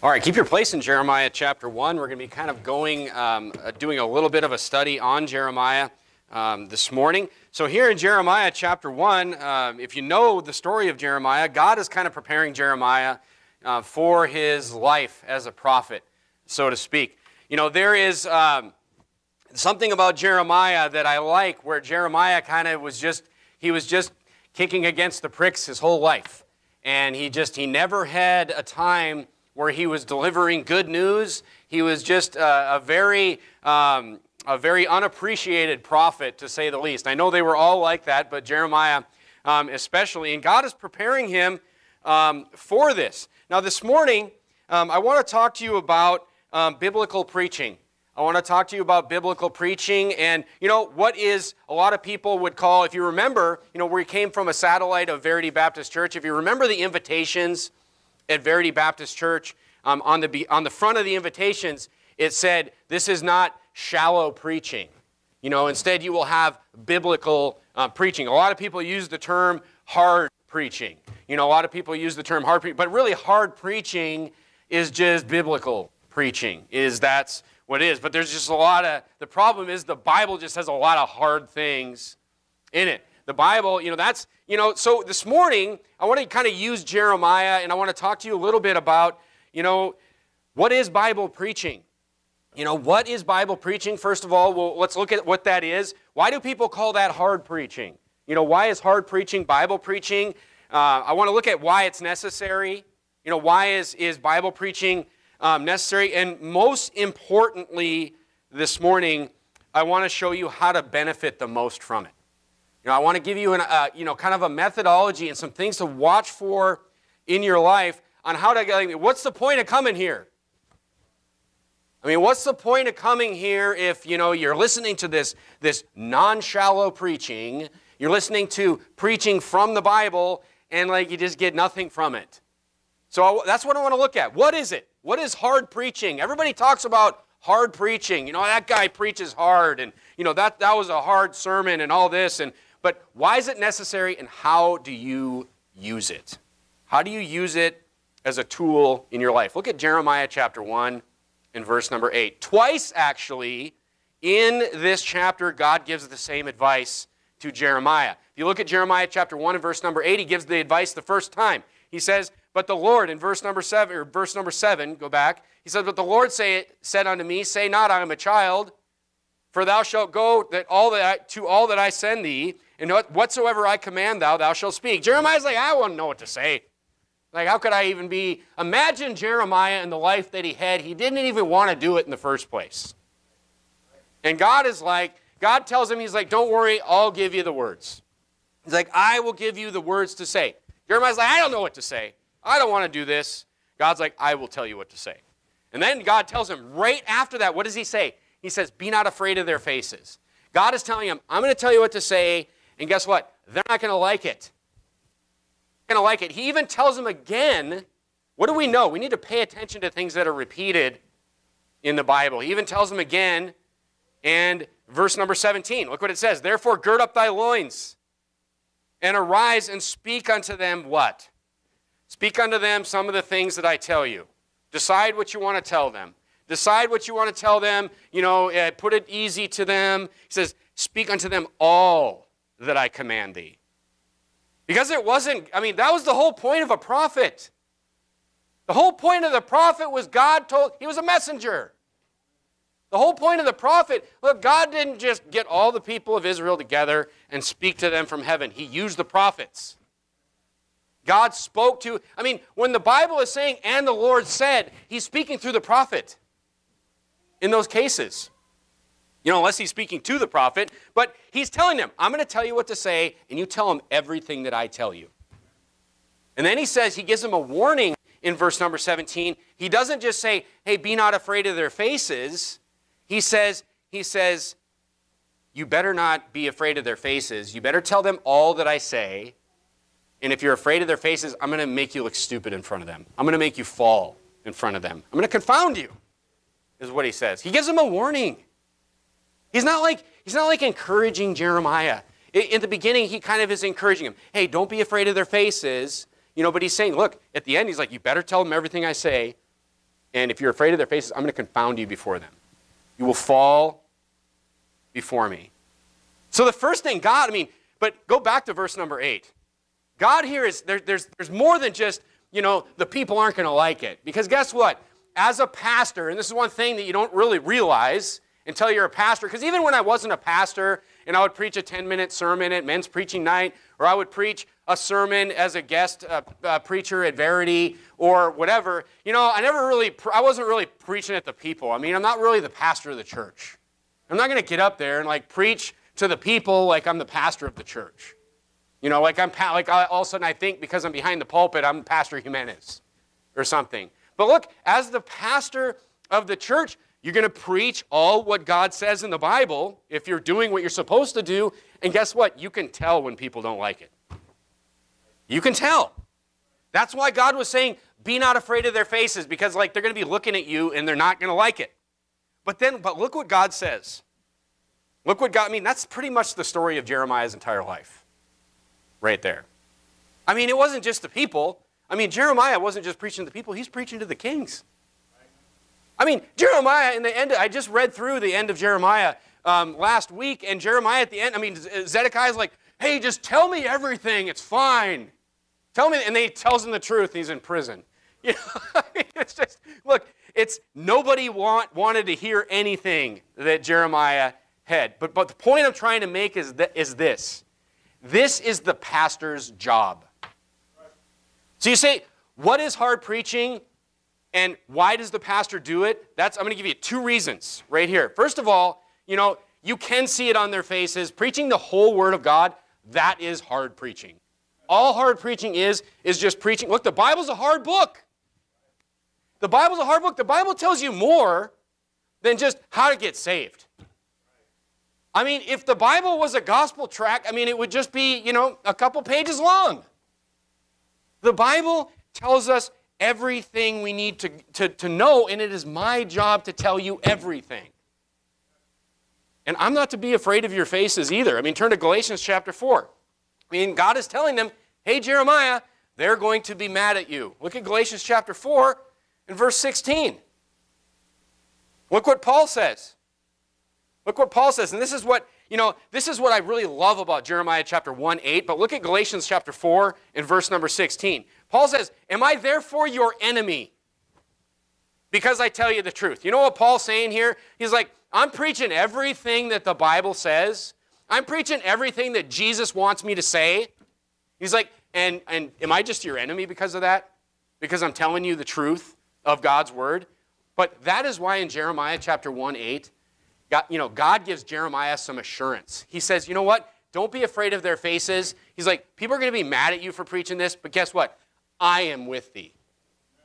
All right, keep your place in Jeremiah chapter 1. We're going to be kind of going, um, uh, doing a little bit of a study on Jeremiah um, this morning. So, here in Jeremiah chapter 1, uh, if you know the story of Jeremiah, God is kind of preparing Jeremiah uh, for his life as a prophet, so to speak. You know, there is um, something about Jeremiah that I like where Jeremiah kind of was just, he was just kicking against the pricks his whole life. And he just, he never had a time where he was delivering good news. He was just a, a very, um, a very unappreciated prophet, to say the least. I know they were all like that, but Jeremiah um, especially. And God is preparing him um, for this. Now, this morning, um, I want to talk to you about um, biblical preaching. I want to talk to you about biblical preaching and, you know, what is a lot of people would call, if you remember, you know, we came from a satellite of Verity Baptist Church. If you remember the invitations at Verity Baptist Church, um, on, the, on the front of the invitations, it said, This is not shallow preaching. You know, instead, you will have biblical uh, preaching. A lot of people use the term hard preaching. You know, a lot of people use the term hard preaching, but really, hard preaching is just biblical preaching, is that's what it is. But there's just a lot of, the problem is the Bible just has a lot of hard things in it. The Bible, you know, that's, you know, so this morning, I want to kind of use Jeremiah and I want to talk to you a little bit about, you know, what is Bible preaching? You know, what is Bible preaching? First of all, well, let's look at what that is. Why do people call that hard preaching? You know, why is hard preaching Bible preaching? Uh, I want to look at why it's necessary. You know, why is, is Bible preaching um, necessary? And most importantly, this morning, I want to show you how to benefit the most from it. You know, I want to give you an, uh, you know, kind of a methodology and some things to watch for in your life on how to get. What's the point of coming here? I mean, what's the point of coming here if you know you're listening to this this non-shallow preaching? You're listening to preaching from the Bible, and like you just get nothing from it. So that's what I want to look at. What is it? What is hard preaching? Everybody talks about hard preaching. You know, that guy preaches hard, and you know that that was a hard sermon, and all this, and but why is it necessary and how do you use it? How do you use it as a tool in your life? Look at Jeremiah chapter 1 and verse number 8. Twice, actually, in this chapter, God gives the same advice to Jeremiah. If you look at Jeremiah chapter 1 and verse number 8, he gives the advice the first time. He says, But the Lord, in verse number 7, or verse number 7, go back, he says, But the Lord say, said unto me, Say not, I am a child, for thou shalt go that all that I, to all that I send thee, and whatsoever I command thou, thou shalt speak. Jeremiah's like, I wouldn't know what to say. Like, how could I even be? Imagine Jeremiah and the life that he had. He didn't even want to do it in the first place. And God is like, God tells him, He's like, don't worry, I'll give you the words. He's like, I will give you the words to say. Jeremiah's like, I don't know what to say. I don't want to do this. God's like, I will tell you what to say. And then God tells him right after that, what does he say? He says, Be not afraid of their faces. God is telling him, I'm going to tell you what to say, and guess what? They're not going to like it. They're going to like it. He even tells them again, what do we know? We need to pay attention to things that are repeated in the Bible. He even tells them again, and verse number 17, look what it says. Therefore, gird up thy loins and arise and speak unto them what? Speak unto them some of the things that I tell you. Decide what you want to tell them. Decide what you want to tell them. You know, uh, put it easy to them. He says, Speak unto them all that I command thee. Because it wasn't, I mean, that was the whole point of a prophet. The whole point of the prophet was God told, he was a messenger. The whole point of the prophet, look, God didn't just get all the people of Israel together and speak to them from heaven. He used the prophets. God spoke to, I mean, when the Bible is saying, and the Lord said, he's speaking through the prophet in those cases. You know, unless he's speaking to the prophet, but he's telling them, I'm going to tell you what to say, and you tell them everything that I tell you. And then he says, he gives them a warning in verse number 17. He doesn't just say, hey, be not afraid of their faces. He says, he says, you better not be afraid of their faces. You better tell them all that I say. And if you're afraid of their faces, I'm going to make you look stupid in front of them. I'm going to make you fall in front of them. I'm going to confound you, is what he says. He gives them a warning. He's not like, he's not like encouraging Jeremiah. In the beginning, he kind of is encouraging him. Hey, don't be afraid of their faces. You know, but he's saying, look, at the end, he's like, you better tell them everything I say. And if you're afraid of their faces, I'm going to confound you before them. You will fall before me. So the first thing, God, I mean, but go back to verse number eight. God here is, there, there's, there's more than just, you know, the people aren't going to like it. Because guess what? As a pastor, and this is one thing that you don't really realize until you're a pastor, because even when I wasn't a pastor and I would preach a 10 minute sermon at men's preaching night, or I would preach a sermon as a guest uh, uh, preacher at Verity or whatever, you know, I never really, I wasn't really preaching at the people. I mean, I'm not really the pastor of the church. I'm not going to get up there and like preach to the people like I'm the pastor of the church. You know, like I'm like I, all of a sudden I think because I'm behind the pulpit, I'm Pastor Jimenez or something. But look, as the pastor of the church, you're going to preach all what God says in the Bible if you're doing what you're supposed to do. And guess what? You can tell when people don't like it. You can tell. That's why God was saying, be not afraid of their faces because like they're going to be looking at you and they're not going to like it. But then, but look what God says. Look what God, I mean, that's pretty much the story of Jeremiah's entire life. Right there. I mean, it wasn't just the people. I mean, Jeremiah wasn't just preaching to the people, he's preaching to the kings. I mean, Jeremiah, in the end, I just read through the end of Jeremiah um, last week, and Jeremiah at the end, I mean, Zedekiah's like, hey, just tell me everything, it's fine. Tell me, and he tells him the truth, he's in prison. You know, it's just, look, it's nobody want, wanted to hear anything that Jeremiah had. But, but the point I'm trying to make is, that, is this this is the pastor's job. So you say, what is hard preaching and why does the pastor do it? That's I'm going to give you two reasons right here. First of all, you know, you can see it on their faces. Preaching the whole word of God, that is hard preaching. All hard preaching is is just preaching. Look, the Bible's a hard book. The Bible's a hard book. The Bible tells you more than just how to get saved. I mean, if the Bible was a gospel tract, I mean, it would just be, you know, a couple pages long. The Bible tells us everything we need to, to, to know, and it is my job to tell you everything. And I'm not to be afraid of your faces either. I mean, turn to Galatians chapter 4. I mean, God is telling them, hey, Jeremiah, they're going to be mad at you. Look at Galatians chapter 4 and verse 16. Look what Paul says. Look what Paul says. And this is what, you know, this is what I really love about Jeremiah chapter 1, 8. But look at Galatians chapter 4 and verse number 16. Paul says, Am I therefore your enemy? Because I tell you the truth. You know what Paul's saying here? He's like, I'm preaching everything that the Bible says. I'm preaching everything that Jesus wants me to say. He's like, and, and am I just your enemy because of that? Because I'm telling you the truth of God's word? But that is why in Jeremiah chapter 1 8, God, you know, God gives Jeremiah some assurance. He says, you know what? Don't be afraid of their faces. He's like, people are going to be mad at you for preaching this, but guess what? I am with thee,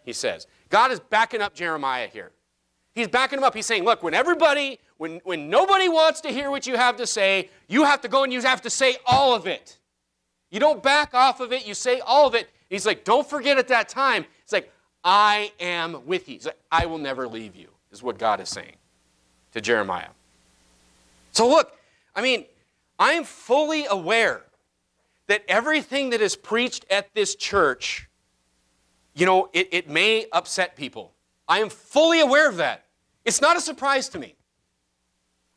he says. God is backing up Jeremiah here. He's backing him up. He's saying, look, when everybody, when, when nobody wants to hear what you have to say, you have to go and you have to say all of it. You don't back off of it, you say all of it. He's like, don't forget at that time. It's like, I am with you. Like, I will never leave you, is what God is saying to Jeremiah. So look, I mean, I am fully aware that everything that is preached at this church, you know, it, it may upset people. I am fully aware of that. It's not a surprise to me.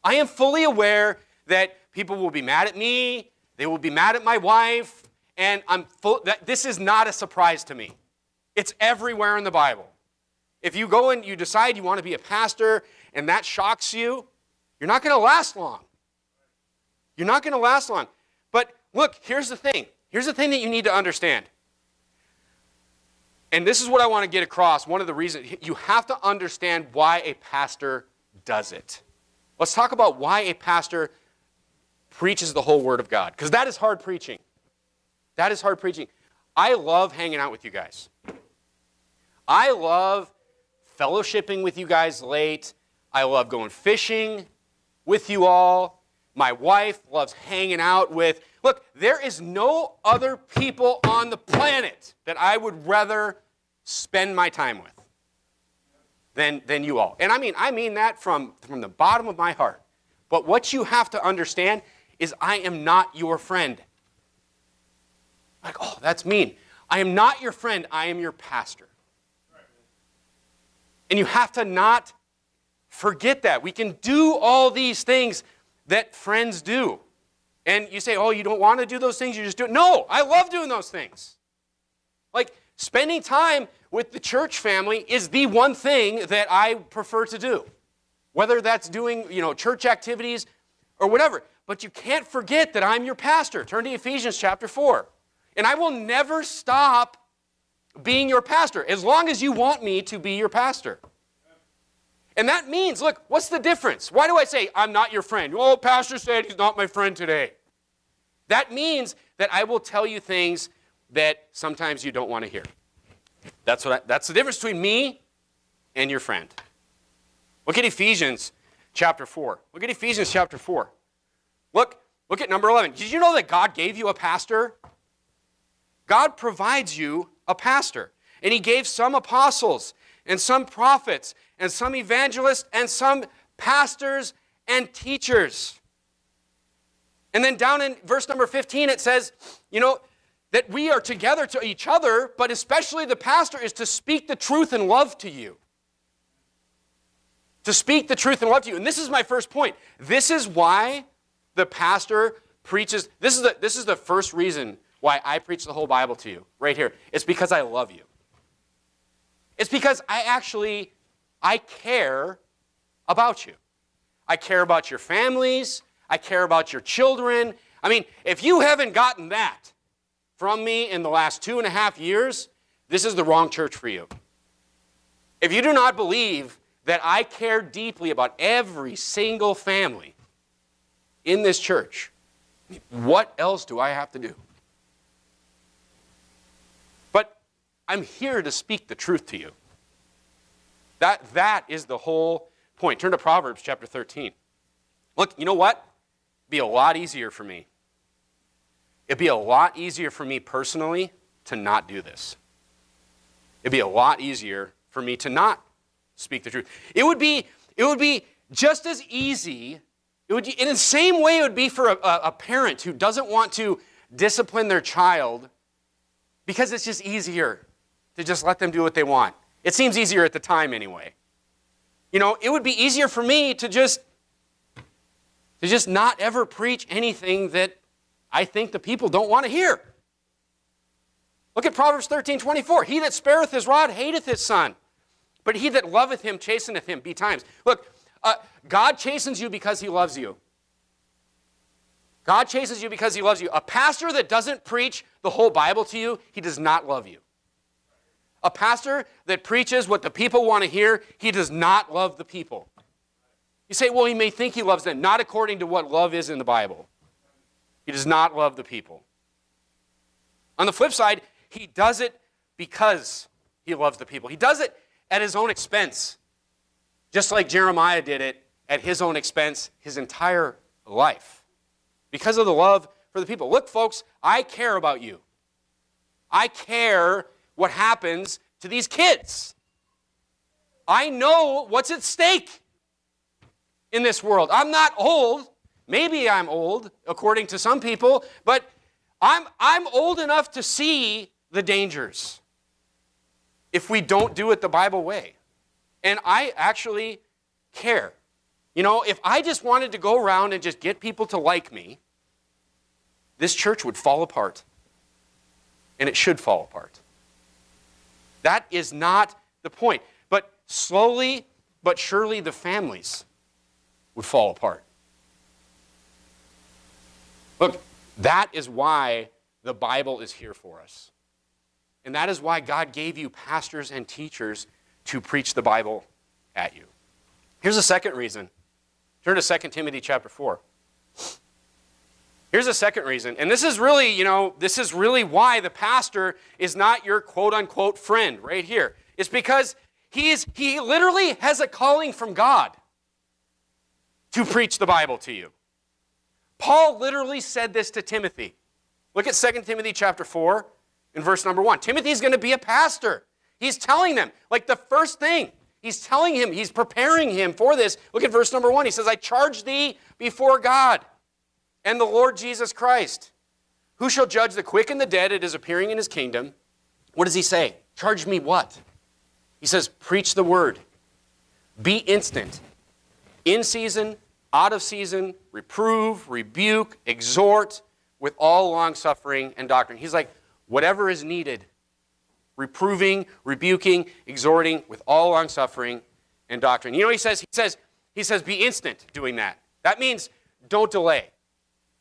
I am fully aware that people will be mad at me, they will be mad at my wife, and I'm full that this is not a surprise to me. It's everywhere in the Bible. If you go and you decide you want to be a pastor and that shocks you, you're not going to last long. You're not going to last long. But look, here's the thing. Here's the thing that you need to understand. And this is what I want to get across. One of the reasons you have to understand why a pastor does it. Let's talk about why a pastor preaches the whole Word of God, because that is hard preaching. That is hard preaching. I love hanging out with you guys. I love fellowshipping with you guys late. I love going fishing with you all. My wife loves hanging out with. Look, there is no other people on the planet that I would rather spend my time with than, than you all. And I mean, I mean that from, from the bottom of my heart. But what you have to understand is I am not your friend. Like, oh, that's mean. I am not your friend, I am your pastor. And you have to not forget that. We can do all these things that friends do. And you say, oh, you don't want to do those things, you just do it. No, I love doing those things. Like spending time with the church family is the one thing that I prefer to do. Whether that's doing, you know, church activities or whatever. But you can't forget that I'm your pastor. Turn to Ephesians chapter 4. And I will never stop being your pastor as long as you want me to be your pastor. And that means, look, what's the difference? Why do I say I'm not your friend? Oh, pastor said he's not my friend today. That means that I will tell you things that sometimes you don't want to hear. That's, what I, that's the difference between me and your friend. Look at Ephesians chapter 4. Look at Ephesians chapter 4. Look, look at number 11. Did you know that God gave you a pastor? God provides you a pastor. And he gave some apostles and some prophets and some evangelists and some pastors and teachers. And then down in verse number 15, it says, you know, that we are together to each other, but especially the pastor is to speak the truth and love to you. To speak the truth and love to you. And this is my first point. This is why the pastor preaches. This is the, this is the first reason why I preach the whole Bible to you, right here. It's because I love you. It's because I actually, I care about you. I care about your families. I care about your children. I mean, if you haven't gotten that from me in the last two and a half years, this is the wrong church for you. If you do not believe that I care deeply about every single family in this church, what else do I have to do? But I'm here to speak the truth to you. That, that is the whole point. Turn to Proverbs chapter 13. Look, you know what? It'd be a lot easier for me. It'd be a lot easier for me personally to not do this. It'd be a lot easier for me to not speak the truth. It would be, it would be just as easy, it would, in the same way it would be for a, a parent who doesn't want to discipline their child because it's just easier to just let them do what they want. It seems easier at the time anyway. You know, it would be easier for me to just to just not ever preach anything that I think the people don't want to hear. Look at Proverbs 13 24. He that spareth his rod hateth his son, but he that loveth him chasteneth him betimes. Look, uh, God chastens you because he loves you. God chastens you because he loves you. A pastor that doesn't preach the whole Bible to you, he does not love you. A pastor that preaches what the people want to hear, he does not love the people. You say, well, he may think he loves them, not according to what love is in the Bible. He does not love the people. On the flip side, he does it because he loves the people. He does it at his own expense, just like Jeremiah did it at his own expense his entire life because of the love for the people. Look, folks, I care about you. I care what happens to these kids. I know what's at stake in this world. I'm not old. Maybe I'm old, according to some people, but I'm, I'm old enough to see the dangers if we don't do it the Bible way. And I actually care. You know, if I just wanted to go around and just get people to like me, this church would fall apart. And it should fall apart. That is not the point. But slowly but surely, the families would fall apart. Look, that is why the Bible is here for us. And that is why God gave you pastors and teachers to preach the Bible at you. Here's a second reason. Turn to 2 Timothy chapter 4. Here's a second reason. And this is really, you know, this is really why the pastor is not your quote unquote friend right here. It's because he is he literally has a calling from God to preach the Bible to you. Paul literally said this to Timothy. Look at 2 Timothy chapter 4 in verse number 1. Timothy's going to be a pastor. He's telling them, like the first thing, he's telling him, he's preparing him for this. Look at verse number 1. He says, I charge thee before God and the Lord Jesus Christ, who shall judge the quick and the dead at his appearing in his kingdom. What does he say? Charge me what? He says, preach the word. Be instant, in season, out of season, reprove, rebuke, exhort with all long suffering and doctrine. He's like, whatever is needed, reproving, rebuking, exhorting with all long suffering and doctrine. You know he says? He says, he says, be instant doing that. That means don't delay.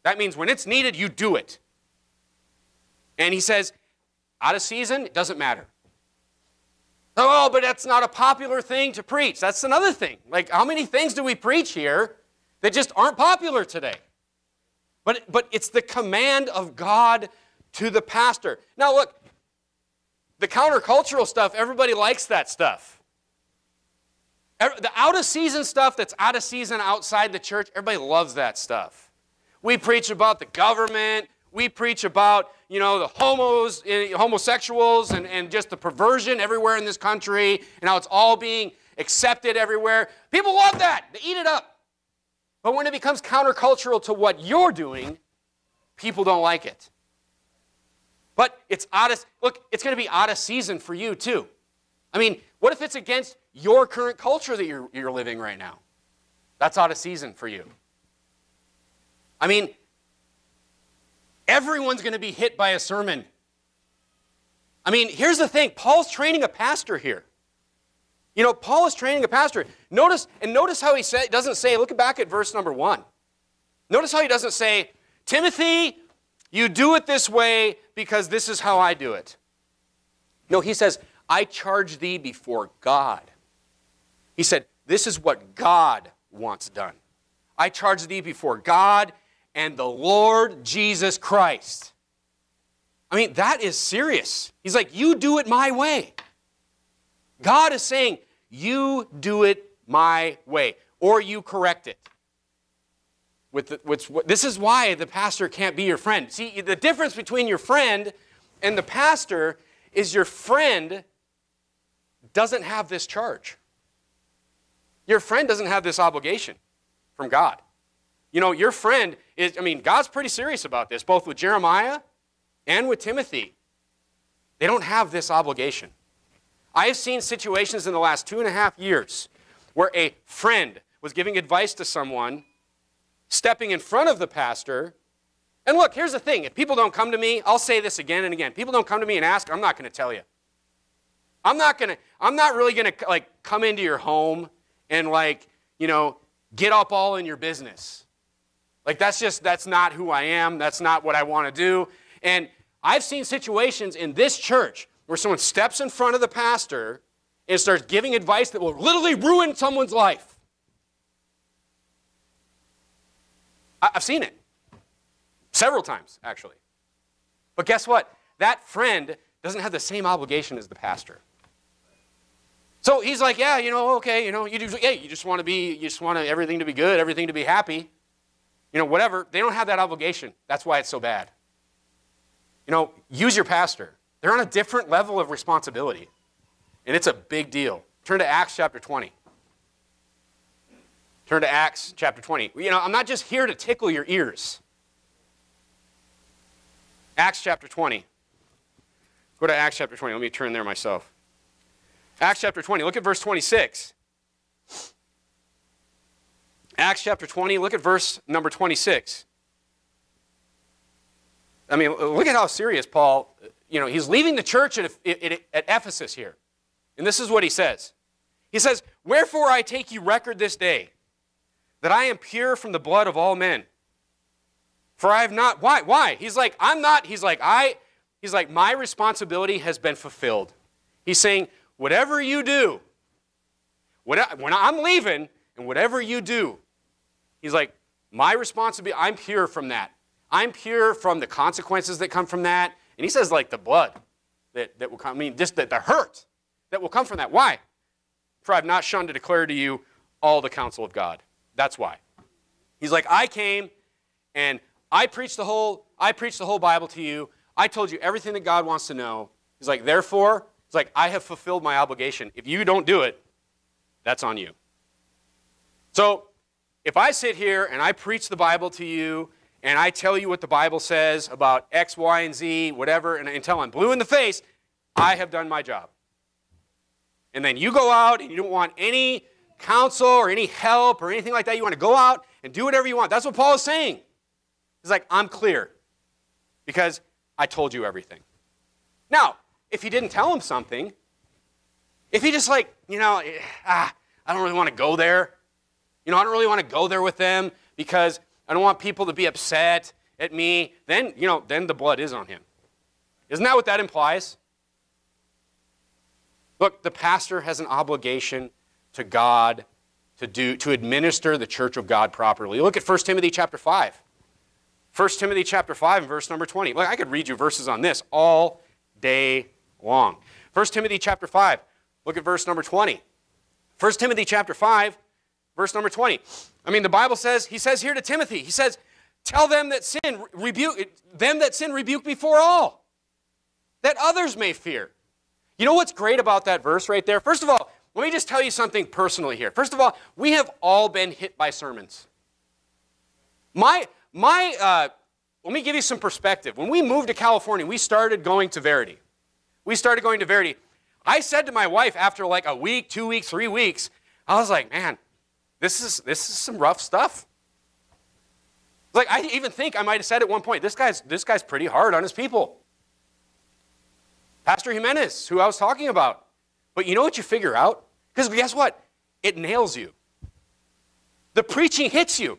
That means when it's needed, you do it. And he says, out of season, it doesn't matter. Oh, but that's not a popular thing to preach. That's another thing. Like, how many things do we preach here that just aren't popular today? But, but it's the command of God to the pastor. Now, look, the countercultural stuff, everybody likes that stuff. The out of season stuff that's out of season outside the church, everybody loves that stuff. We preach about the government, we preach about, you know, the homos, eh, homosexuals and, and just the perversion everywhere in this country and how it's all being accepted everywhere. People love that. They eat it up. But when it becomes countercultural to what you're doing, people don't like it. But it's out of, look, it's going to be out of season for you too. I mean, what if it's against your current culture that you're, you're living right now? That's out of season for you. I mean, Everyone's going to be hit by a sermon. I mean, here's the thing Paul's training a pastor here. You know, Paul is training a pastor. Notice, and notice how he say, doesn't say, look back at verse number one. Notice how he doesn't say, Timothy, you do it this way because this is how I do it. No, he says, I charge thee before God. He said, This is what God wants done. I charge thee before God and the Lord Jesus Christ. I mean, that is serious. He's like, You do it my way. God is saying, You do it my way, or you correct it. With the, with, this is why the pastor can't be your friend. See, the difference between your friend and the pastor is your friend doesn't have this charge. Your friend doesn't have this obligation from God. You know, your friend is, I mean, God's pretty serious about this, both with Jeremiah and with Timothy. They don't have this obligation. I have seen situations in the last two and a half years where a friend was giving advice to someone, stepping in front of the pastor. And look, here's the thing if people don't come to me, I'll say this again and again. People don't come to me and ask, I'm not going to tell you. I'm not going to, I'm not really going to like come into your home and like, you know, get up all in your business. Like that's just that's not who I am. That's not what I want to do. And I've seen situations in this church where someone steps in front of the pastor and starts giving advice that will literally ruin someone's life. I've seen it several times, actually. But guess what? That friend doesn't have the same obligation as the pastor. So he's like, yeah, you know, okay, you know, you do, yeah, you just want to be, you just want everything to be good, everything to be happy you know, whatever, they don't have that obligation. That's why it's so bad. You know, use your pastor. They're on a different level of responsibility. And it's a big deal. Turn to Acts chapter 20. Turn to Acts chapter 20. You know, I'm not just here to tickle your ears. Acts chapter 20. Go to Acts chapter 20. Let me turn there myself. Acts chapter 20. Look at verse 26. Acts chapter 20, look at verse number 26. I mean, look at how serious Paul, you know, he's leaving the church at, at, at, Ephesus here. And this is what he says. He says, Wherefore I take you record this day, that I am pure from the blood of all men. For I have not, why? Why? He's like, I'm not, he's like, I, he's like, my responsibility has been fulfilled. He's saying, whatever you do, what, when I'm leaving, and whatever you do, He's like, my responsibility, I'm pure from that. I'm pure from the consequences that come from that. And he says, like the blood that, that will come, I mean, just the, the hurt that will come from that. Why? For I've not shunned to declare to you all the counsel of God. That's why. He's like, I came and I preached the whole, I preached the whole Bible to you. I told you everything that God wants to know. He's like, therefore, it's like, I have fulfilled my obligation. If you don't do it, that's on you. So if I sit here and I preach the Bible to you and I tell you what the Bible says about X, Y, and Z, whatever, and until I'm blue in the face, I have done my job. And then you go out and you don't want any counsel or any help or anything like that. You want to go out and do whatever you want. That's what Paul is saying. He's like, I'm clear because I told you everything. Now, if he didn't tell him something, if he just like, you know, ah, I don't really want to go there. You know, I don't really want to go there with them because I don't want people to be upset at me. Then, you know, then the blood is on him. Isn't that what that implies? Look, the pastor has an obligation to God to do to administer the church of God properly. Look at 1 Timothy chapter 5. 1 Timothy chapter 5 and verse number 20. Look, I could read you verses on this all day long. 1 Timothy chapter 5. Look at verse number 20. 1 Timothy chapter 5, verse number 20. I mean, the Bible says, he says here to Timothy, he says, Tell them that sin, rebuke them that sin rebuke before all, that others may fear. You know what's great about that verse right there? First of all, let me just tell you something personally here. First of all, we have all been hit by sermons. My, my, uh, let me give you some perspective. When we moved to California, we started going to Verity. We started going to Verity. I said to my wife after like a week, two weeks, three weeks, I was like, man, this is, this is some rough stuff. Like, I even think I might have said at one point, this guy's, this guy's pretty hard on his people. Pastor Jimenez, who I was talking about. But you know what you figure out? Because guess what? It nails you. The preaching hits you.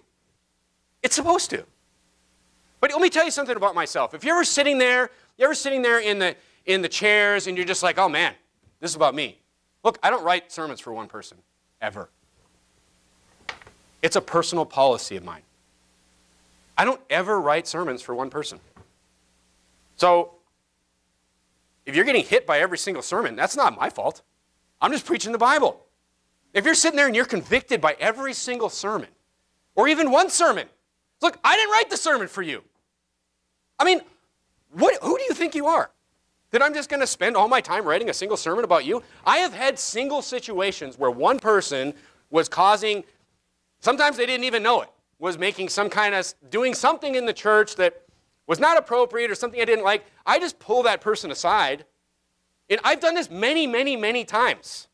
It's supposed to. But let me tell you something about myself. If you're ever sitting there, you're ever sitting there in the, in the chairs and you're just like, oh man, this is about me. Look, I don't write sermons for one person, ever. It's a personal policy of mine. I don't ever write sermons for one person. So, if you're getting hit by every single sermon, that's not my fault. I'm just preaching the Bible. If you're sitting there and you're convicted by every single sermon, or even one sermon, look, I didn't write the sermon for you. I mean, what, who do you think you are? That I'm just going to spend all my time writing a single sermon about you? I have had single situations where one person was causing, sometimes they didn't even know it, was making some kind of, doing something in the church that was not appropriate or something I didn't like. I just pull that person aside. And I've done this many, many, many times.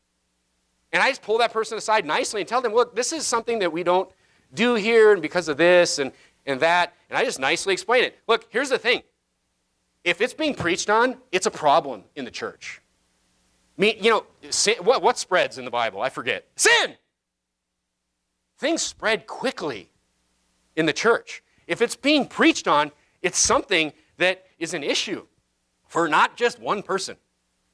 And I just pull that person aside nicely and tell them, look, this is something that we don't do here, and because of this and, and that. And I just nicely explain it. Look, here's the thing if it's being preached on, it's a problem in the church. Me, you know, sin, what, what spreads in the Bible? I forget. Sin! Things spread quickly in the church. If it's being preached on, it's something that is an issue for not just one person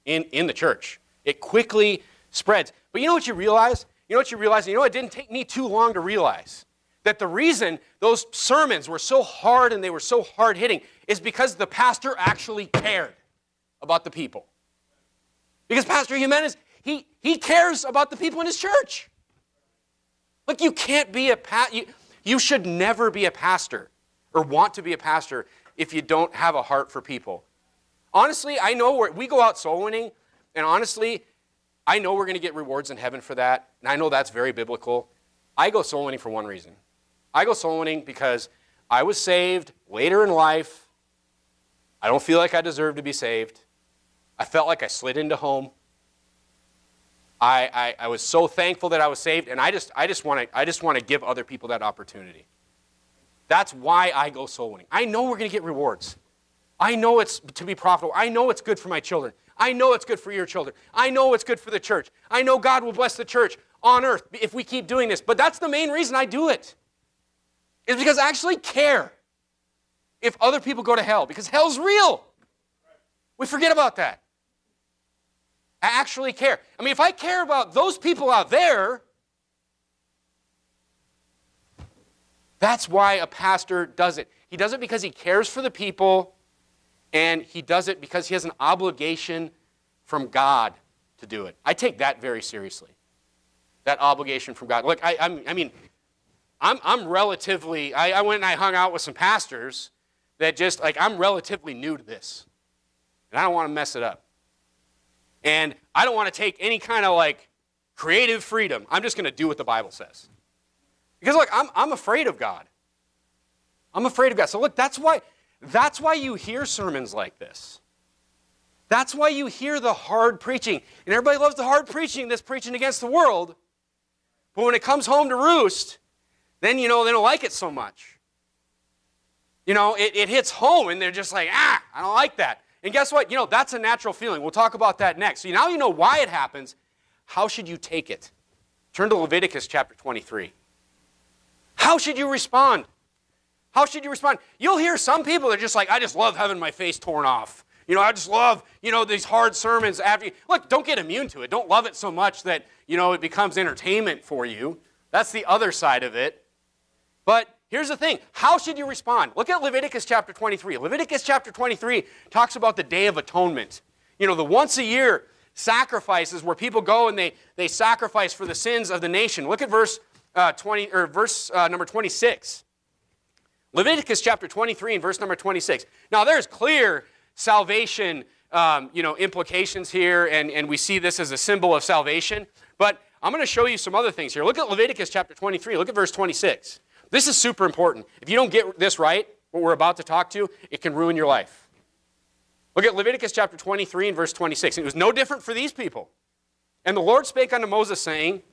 in, in the church. It quickly spreads. But you know what you realize? You know what you realize? You know, it didn't take me too long to realize that the reason those sermons were so hard and they were so hard hitting is because the pastor actually cared about the people. Because Pastor Jimenez, he, he cares about the people in his church. Look, you can't be a pastor. You, you should never be a pastor or want to be a pastor if you don't have a heart for people. Honestly, I know we go out soul winning, and honestly, I know we're going to get rewards in heaven for that, and I know that's very biblical. I go soul winning for one reason I go soul winning because I was saved later in life. I don't feel like I deserve to be saved. I felt like I slid into home. I, I, I was so thankful that I was saved, and I just, I just want to I just want to give other people that opportunity. That's why I go soul winning. I know we're going to get rewards. I know it's to be profitable. I know it's good for my children. I know it's good for your children. I know it's good for the church. I know God will bless the church on earth if we keep doing this. But that's the main reason I do it is because I actually care if other people go to hell, because hell's real. We forget about that. I actually care. I mean, if I care about those people out there, that's why a pastor does it. He does it because he cares for the people, and he does it because he has an obligation from God to do it. I take that very seriously. That obligation from God. Look, I, I mean, I'm, I'm relatively, I, I went and I hung out with some pastors that just, like, I'm relatively new to this. And I don't want to mess it up. And I don't want to take any kind of, like, creative freedom. I'm just going to do what the Bible says. Because, look, I'm, I'm afraid of God. I'm afraid of God. So, look, that's why, that's why you hear sermons like this. That's why you hear the hard preaching. And everybody loves the hard preaching that's preaching against the world. But when it comes home to roost, then, you know, they don't like it so much. You know, it, it hits home and they're just like, ah, I don't like that. And guess what? You know, that's a natural feeling. We'll talk about that next. So now you know why it happens. How should you take it? Turn to Leviticus chapter 23. How should you respond? How should you respond? You'll hear some people that are just like, I just love having my face torn off. You know, I just love, you know, these hard sermons after you. Look, don't get immune to it. Don't love it so much that, you know, it becomes entertainment for you. That's the other side of it. But here's the thing how should you respond? Look at Leviticus chapter 23. Leviticus chapter 23 talks about the Day of Atonement. You know, the once a year sacrifices where people go and they, they sacrifice for the sins of the nation. Look at verse uh, 20 or verse uh, number 26. Leviticus chapter 23 and verse number 26. Now there's clear salvation um, you know, implications here, and, and we see this as a symbol of salvation. But I'm going to show you some other things here. Look at Leviticus chapter 23. Look at verse 26. This is super important. If you don't get this right, what we're about to talk to, it can ruin your life. Look at Leviticus chapter 23 and verse 26. It was no different for these people. And the Lord spake unto Moses, saying,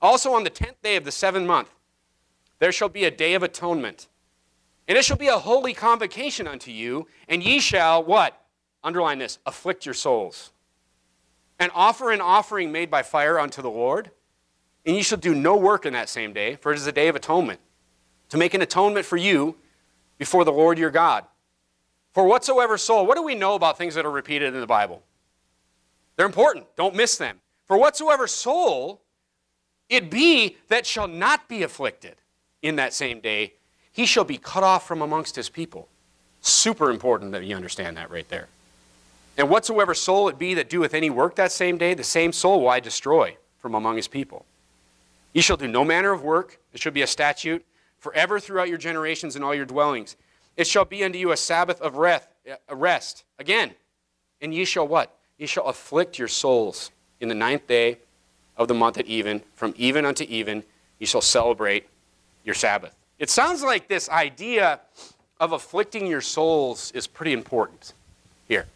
Also on the tenth day of the seventh month, there shall be a day of atonement. And it shall be a holy convocation unto you, and ye shall, what? Underline this, afflict your souls. And offer an offering made by fire unto the Lord. And ye shall do no work in that same day, for it is a day of atonement, to make an atonement for you before the Lord your God. For whatsoever soul, what do we know about things that are repeated in the Bible? They're important. Don't miss them. For whatsoever soul it be that shall not be afflicted in that same day, he shall be cut off from amongst his people. Super important that you understand that right there. And whatsoever soul it be that doeth any work that same day, the same soul will I destroy from among his people. Ye shall do no manner of work. It shall be a statute forever throughout your generations and all your dwellings. It shall be unto you a Sabbath of rest. Again, and ye shall what? Ye shall afflict your souls in the ninth day of the month at even. From even unto even, ye shall celebrate your Sabbath. It sounds like this idea of afflicting your souls is pretty important here.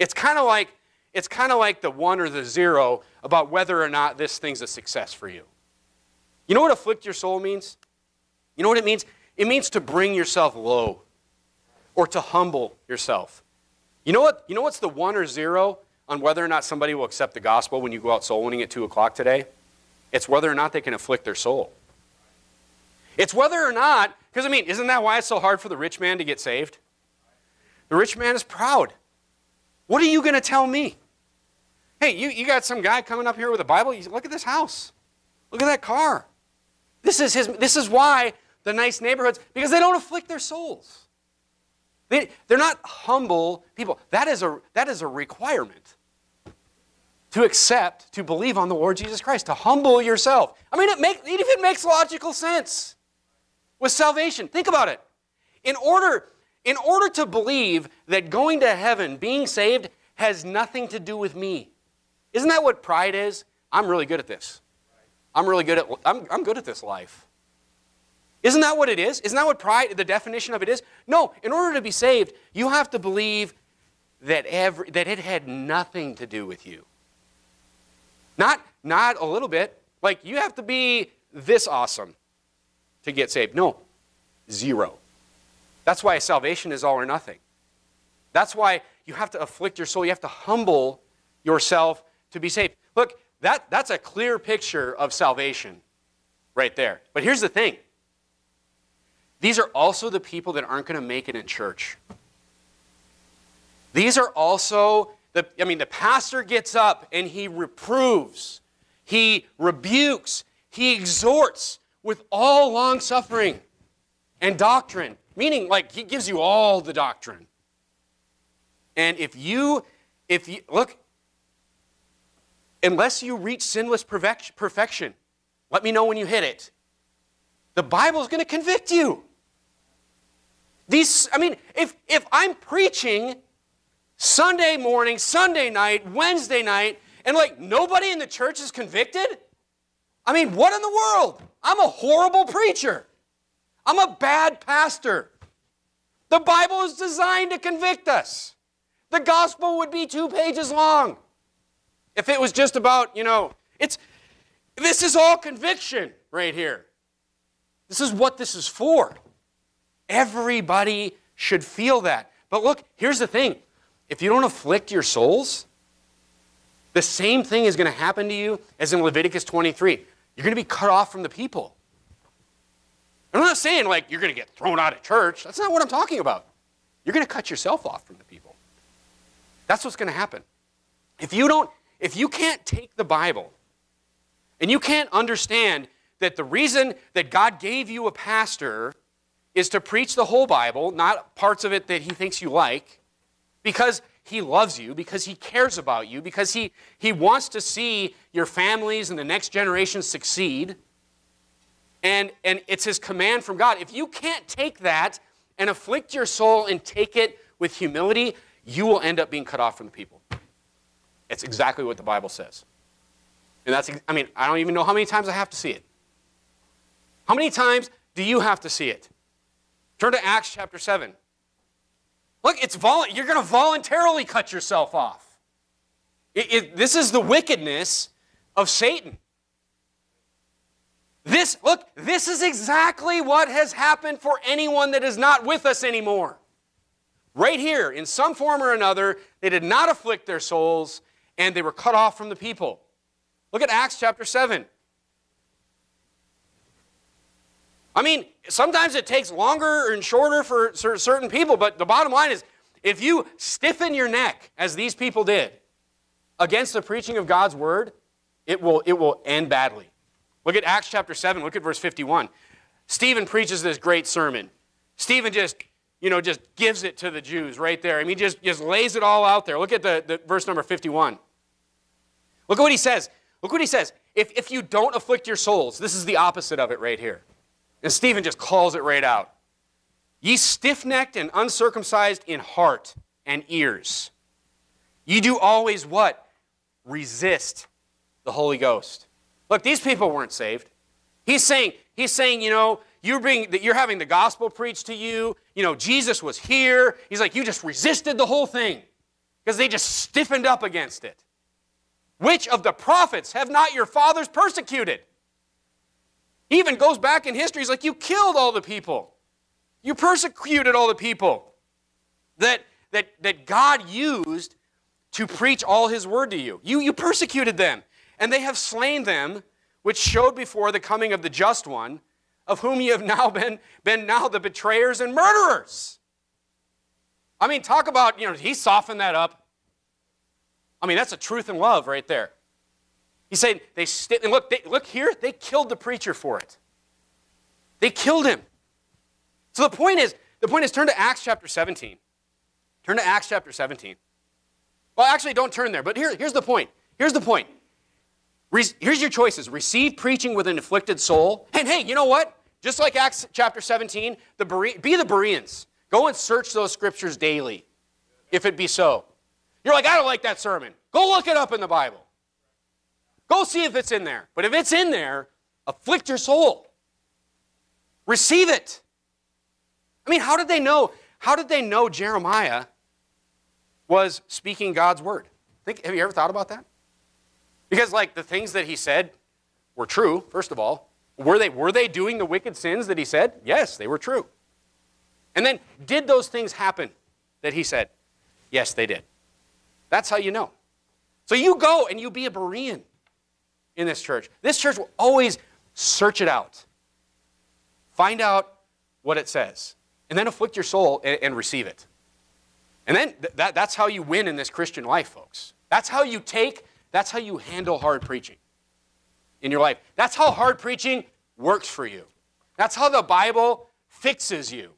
It's kind of like it's kind of like the one or the zero about whether or not this thing's a success for you. You know what afflict your soul means? You know what it means? It means to bring yourself low or to humble yourself. You know what? You know what's the one or zero on whether or not somebody will accept the gospel when you go out soul winning at 2 o'clock today? It's whether or not they can afflict their soul. It's whether or not, because I mean, isn't that why it's so hard for the rich man to get saved? The rich man is proud. What are you going to tell me? Hey, you, you got some guy coming up here with a Bible? You, look at this house. Look at that car. This is, his, this is why the nice neighborhoods, because they don't afflict their souls. They, they're not humble people. That is, a, that is a requirement to accept, to believe on the Lord Jesus Christ, to humble yourself. I mean, it, make, it even makes logical sense with salvation. Think about it. In order, in order to believe that going to heaven, being saved, has nothing to do with me. Isn't that what pride is? I'm really good at this. I'm really good at I'm, I'm good at this life. Isn't that what it is? Isn't that what pride, the definition of it is? No, in order to be saved, you have to believe that, every, that it had nothing to do with you. Not, not a little bit. Like you have to be this awesome to get saved. No, zero. That's why salvation is all or nothing. That's why you have to afflict your soul. You have to humble yourself to be saved. Look, that, that's a clear picture of salvation right there. But here's the thing these are also the people that aren't going to make it in church. These are also the, I mean, the pastor gets up and he reproves, he rebukes, he exhorts with all long suffering and doctrine, meaning like he gives you all the doctrine. And if you, if you, look, unless you reach sinless perfection, let me know when you hit it. The Bible is going to convict you. These, I mean, if, if I'm preaching Sunday morning, Sunday night, Wednesday night, and like nobody in the church is convicted? I mean, what in the world? I'm a horrible preacher. I'm a bad pastor. The Bible is designed to convict us. The gospel would be two pages long if it was just about, you know, it's This is all conviction right here. This is what this is for. Everybody should feel that. But look, here's the thing if you don't afflict your souls, the same thing is going to happen to you as in Leviticus 23. You're going to be cut off from the people. I'm not saying like you're going to get thrown out of church. That's not what I'm talking about. You're going to cut yourself off from the people. That's what's going to happen. If you don't if you can't take the Bible and you can't understand that the reason that God gave you a pastor is to preach the whole Bible, not parts of it that he thinks you like, because he loves you, because he cares about you, because he, he wants to see your families and the next generation succeed. And, and it's his command from God. If you can't take that and afflict your soul and take it with humility, you will end up being cut off from the people. It's exactly what the Bible says. And that's, I mean, I don't even know how many times I have to see it. How many times do you have to see it? Turn to Acts chapter 7. Look, it's vol- you're going to voluntarily cut yourself off. It, it, this is the wickedness of Satan. This, look, this is exactly what has happened for anyone that is not with us anymore. Right here, in some form or another, they did not afflict their souls and they were cut off from the people. Look at Acts chapter 7. I mean, sometimes it takes longer and shorter for certain people, but the bottom line is if you stiffen your neck, as these people did, against the preaching of God's word, it will, it will end badly. Look at Acts chapter 7, look at verse 51. Stephen preaches this great sermon. Stephen just, you know, just gives it to the Jews right there. I mean, just, just lays it all out there. Look at the, the verse number 51. Look at what he says. Look what he says. If, if you don't afflict your souls, this is the opposite of it right here. And Stephen just calls it right out. Ye stiff necked and uncircumcised in heart and ears. Ye do always what? Resist the Holy Ghost. Look, these people weren't saved. He's saying, he's saying, you know, you're being you're having the gospel preached to you. You know, Jesus was here. He's like, you just resisted the whole thing. Because they just stiffened up against it. Which of the prophets have not your fathers persecuted? He even goes back in history. He's like, You killed all the people, you persecuted all the people that, that, that God used to preach all his word to you. you. You persecuted them, and they have slain them, which showed before the coming of the just one, of whom you have now been, been now the betrayers and murderers. I mean, talk about, you know, he softened that up. I mean, that's a truth and love right there. He's saying they st- and look, they, look here, they killed the preacher for it. They killed him. So the point is, the point is turn to Acts chapter 17. Turn to Acts chapter 17. Well, actually, don't turn there, but here, here's the point. Here's the point. Re- here's your choices. Receive preaching with an afflicted soul. And hey, you know what? Just like Acts chapter 17, the Bere- be the Bereans. Go and search those scriptures daily, if it be so. You're like, I don't like that sermon. Go look it up in the Bible. Go see if it's in there. But if it's in there, afflict your soul. Receive it. I mean, how did they know? How did they know Jeremiah was speaking God's word? Think, have you ever thought about that? Because, like, the things that he said were true, first of all. Were they, were they doing the wicked sins that he said? Yes, they were true. And then, did those things happen that he said? Yes, they did. That's how you know. So you go and you be a Berean in this church. This church will always search it out, find out what it says, and then afflict your soul and, and receive it. And then th- that, that's how you win in this Christian life, folks. That's how you take, that's how you handle hard preaching in your life. That's how hard preaching works for you. That's how the Bible fixes you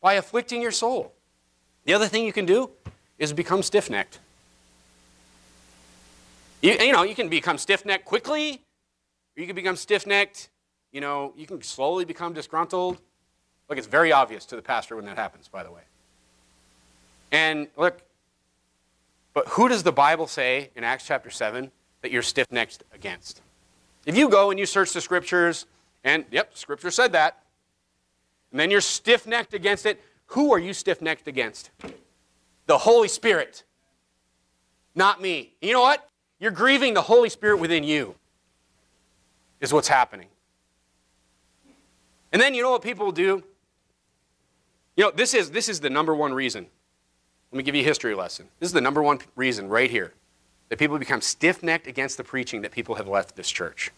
by afflicting your soul. The other thing you can do is become stiff necked. You, you know, you can become stiff-necked quickly, or you can become stiff-necked, you know, you can slowly become disgruntled. Look, it's very obvious to the pastor when that happens, by the way. And look, but who does the Bible say in Acts chapter 7 that you're stiff-necked against? If you go and you search the scriptures, and yep, scripture said that, and then you're stiff-necked against it, who are you stiff-necked against? The Holy Spirit. Not me. You know what? You're grieving the Holy Spirit within you. is what's happening. And then you know what people will do? You know, this is, this is the number one reason. Let me give you a history lesson. This is the number one reason right here that people become stiff necked against the preaching that people have left this church.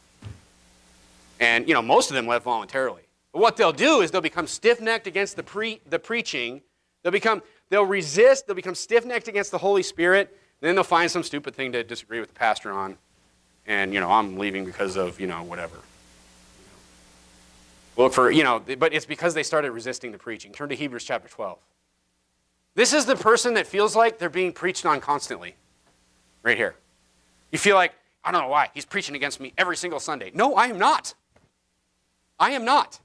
And, you know, most of them left voluntarily. But what they'll do is they'll become stiff necked against the, pre- the preaching. They'll become, they'll resist, they'll become stiff necked against the Holy Spirit. Then they'll find some stupid thing to disagree with the pastor on. And, you know, I'm leaving because of, you know, whatever. Look for, you know, but it's because they started resisting the preaching. Turn to Hebrews chapter 12. This is the person that feels like they're being preached on constantly. Right here. You feel like, I don't know why, he's preaching against me every single Sunday. No, I am not. I am not.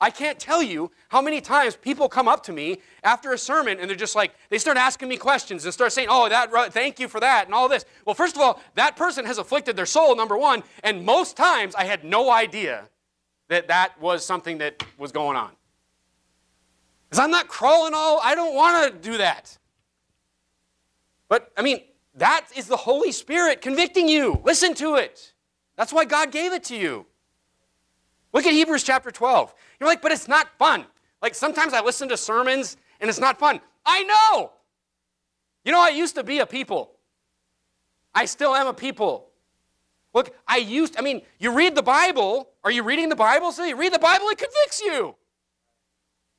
I can't tell you how many times people come up to me after a sermon and they're just like, they start asking me questions and start saying, oh, that, thank you for that and all this. Well, first of all, that person has afflicted their soul, number one, and most times I had no idea that that was something that was going on. Because I'm not crawling all, I don't want to do that. But, I mean, that is the Holy Spirit convicting you. Listen to it. That's why God gave it to you. Look at Hebrews chapter 12. You're like, but it's not fun. Like sometimes I listen to sermons and it's not fun. I know. You know, I used to be a people. I still am a people. Look, I used, I mean, you read the Bible. Are you reading the Bible? So you read the Bible, it convicts you.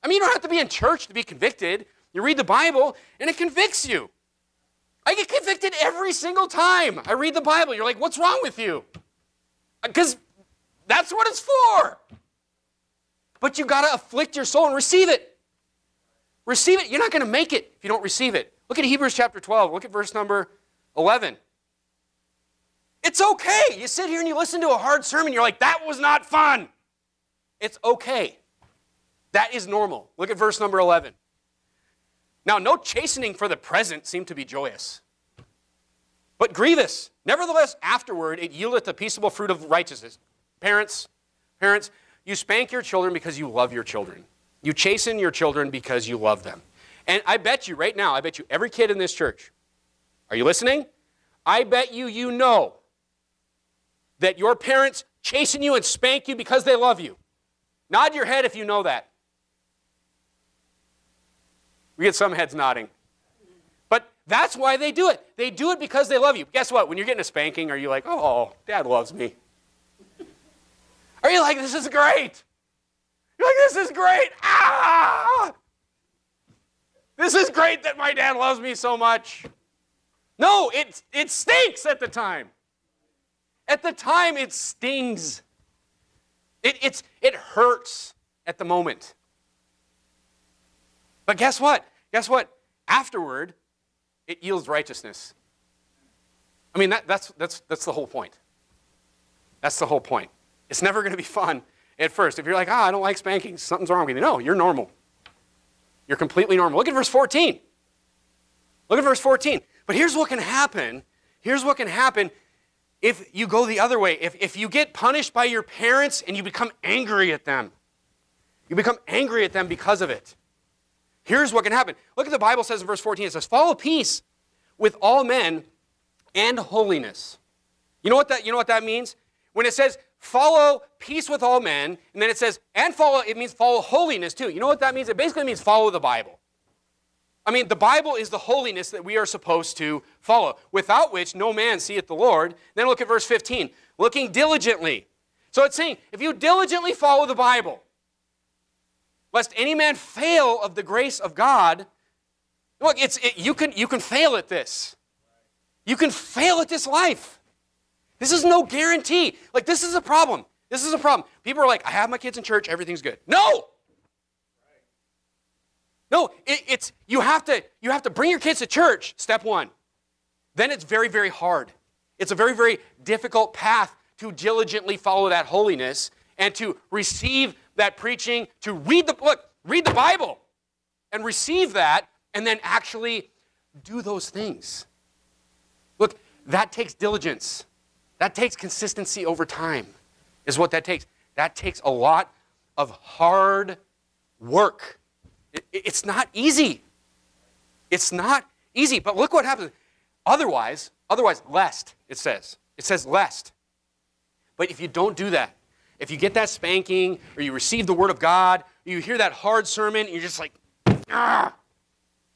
I mean, you don't have to be in church to be convicted. You read the Bible and it convicts you. I get convicted every single time I read the Bible. You're like, what's wrong with you? Uh, because that's what it's for. But you got to afflict your soul and receive it. Receive it. You're not going to make it if you don't receive it. Look at Hebrews chapter 12. Look at verse number 11. It's okay. You sit here and you listen to a hard sermon, you're like, that was not fun. It's okay. That is normal. Look at verse number 11. Now, no chastening for the present seemed to be joyous, but grievous. Nevertheless, afterward it yieldeth a peaceable fruit of righteousness. Parents, parents, you spank your children because you love your children. You chasten your children because you love them. And I bet you right now, I bet you every kid in this church, are you listening? I bet you you know that your parents chasten you and spank you because they love you. Nod your head if you know that. We get some heads nodding. But that's why they do it. They do it because they love you. Guess what? When you're getting a spanking, are you like, oh, dad loves me? Are you like, this is great? You're like, this is great. Ah! This is great that my dad loves me so much. No, it, it stinks at the time. At the time, it stings. It, it's, it hurts at the moment. But guess what? Guess what? Afterward, it yields righteousness. I mean, that, that's, that's, that's the whole point. That's the whole point. It's never going to be fun at first. If you're like, ah, I don't like spanking, something's wrong with you. No, you're normal. You're completely normal. Look at verse 14. Look at verse 14. But here's what can happen. Here's what can happen if you go the other way. If, if you get punished by your parents and you become angry at them, you become angry at them because of it. Here's what can happen. Look at the Bible says in verse 14 it says, Follow peace with all men and holiness. You know what that, you know what that means? When it says follow peace with all men, and then it says, and follow, it means follow holiness too. You know what that means? It basically means follow the Bible. I mean, the Bible is the holiness that we are supposed to follow, without which no man seeth the Lord. Then look at verse 15 looking diligently. So it's saying, if you diligently follow the Bible, lest any man fail of the grace of God, look, it's, it, you, can, you can fail at this. You can fail at this life. This is no guarantee. Like, this is a problem. This is a problem. People are like, I have my kids in church, everything's good. No! No, it, it's you have to you have to bring your kids to church, step one. Then it's very, very hard. It's a very, very difficult path to diligently follow that holiness and to receive that preaching, to read the book, read the Bible and receive that, and then actually do those things. Look, that takes diligence. That takes consistency over time, is what that takes. That takes a lot of hard work. It, it's not easy. It's not easy. But look what happens. Otherwise, otherwise, lest, it says. It says lest. But if you don't do that, if you get that spanking or you receive the word of God, you hear that hard sermon, and you're just like, ah,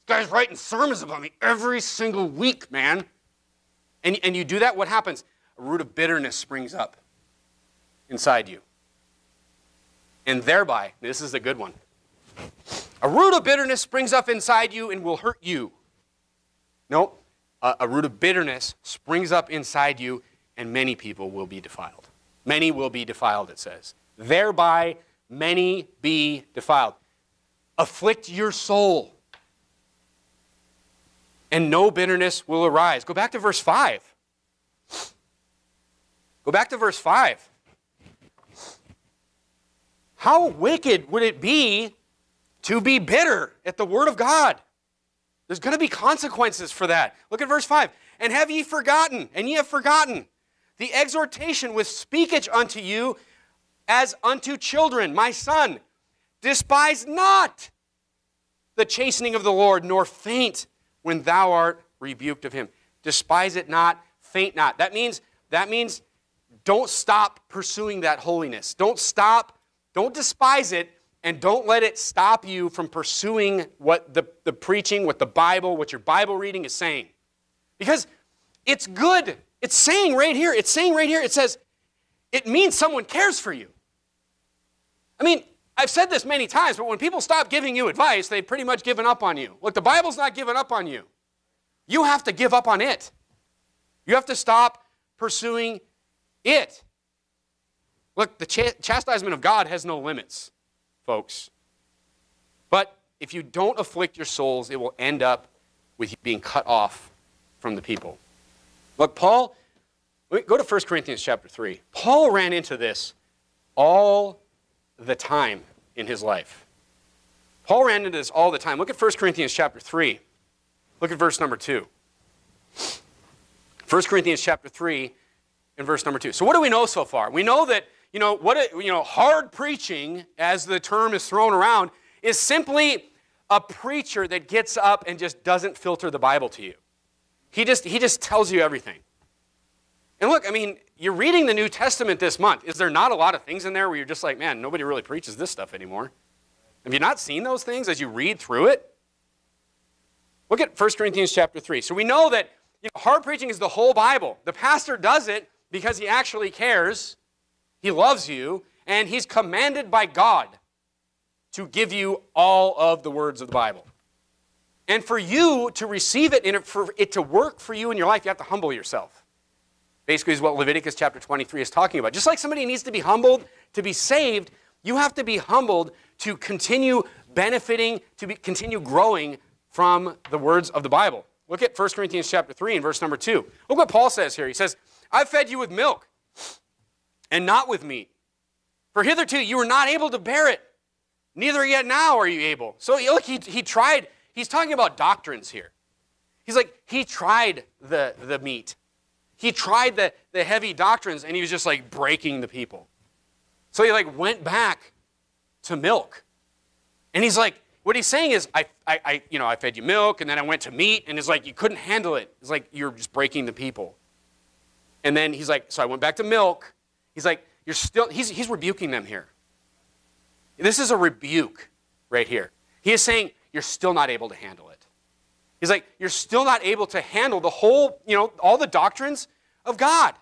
this guy's writing sermons about me every single week, man. And, and you do that, what happens? A root of bitterness springs up inside you. And thereby, this is a good one, a root of bitterness springs up inside you and will hurt you. No, a, a root of bitterness springs up inside you, and many people will be defiled. Many will be defiled, it says. Thereby, many be defiled. Afflict your soul, and no bitterness will arise. Go back to verse 5. Go back to verse 5. How wicked would it be to be bitter at the word of God? There's going to be consequences for that. Look at verse 5. And have ye forgotten, and ye have forgotten, the exhortation with speakage unto you as unto children, my son, despise not the chastening of the Lord, nor faint when thou art rebuked of him. Despise it not, faint not. That means, that means don't stop pursuing that holiness. Don't stop don't despise it and don't let it stop you from pursuing what the, the preaching, what the Bible, what your Bible reading is saying. Because it's good. It's saying right here, it's saying right here, it says, it means someone cares for you. I mean, I've said this many times, but when people stop giving you advice, they've pretty much given up on you. Look, the Bible's not giving up on you. You have to give up on it. You have to stop pursuing it. Look, the ch- chastisement of God has no limits, folks. But if you don't afflict your souls, it will end up with you being cut off from the people. Look, Paul, go to 1 Corinthians chapter 3. Paul ran into this all the time in his life. Paul ran into this all the time. Look at 1 Corinthians chapter 3. Look at verse number 2. 1 Corinthians chapter 3 and verse number 2. So what do we know so far? We know that you know, what you know, hard preaching, as the term is thrown around, is simply a preacher that gets up and just doesn't filter the Bible to you. He just, he just tells you everything. And look, I mean, you're reading the New Testament this month. Is there not a lot of things in there where you're just like, man, nobody really preaches this stuff anymore? Have you not seen those things as you read through it? Look at 1 Corinthians chapter 3. So we know that you know, hard preaching is the whole Bible. The pastor does it because he actually cares he loves you, and He's commanded by God to give you all of the words of the Bible. And for you to receive it and for it to work for you in your life, you have to humble yourself. Basically, is what Leviticus chapter 23 is talking about. Just like somebody needs to be humbled to be saved, you have to be humbled to continue benefiting, to be, continue growing from the words of the Bible. Look at 1 Corinthians chapter 3 and verse number 2. Look what Paul says here. He says, I've fed you with milk and not with meat. For hitherto you were not able to bear it, neither yet now are you able. So look, he, he tried, he's talking about doctrines here. He's like, he tried the, the meat. He tried the, the heavy doctrines and he was just like breaking the people. So he like went back to milk. And he's like, what he's saying is, I, I, I, you know, I fed you milk and then I went to meat and it's like, you couldn't handle it. It's like you're just breaking the people. And then he's like, so I went back to milk He's like, you're still, he's, he's rebuking them here. This is a rebuke right here. He is saying, you're still not able to handle it. He's like, you're still not able to handle the whole, you know, all the doctrines of God.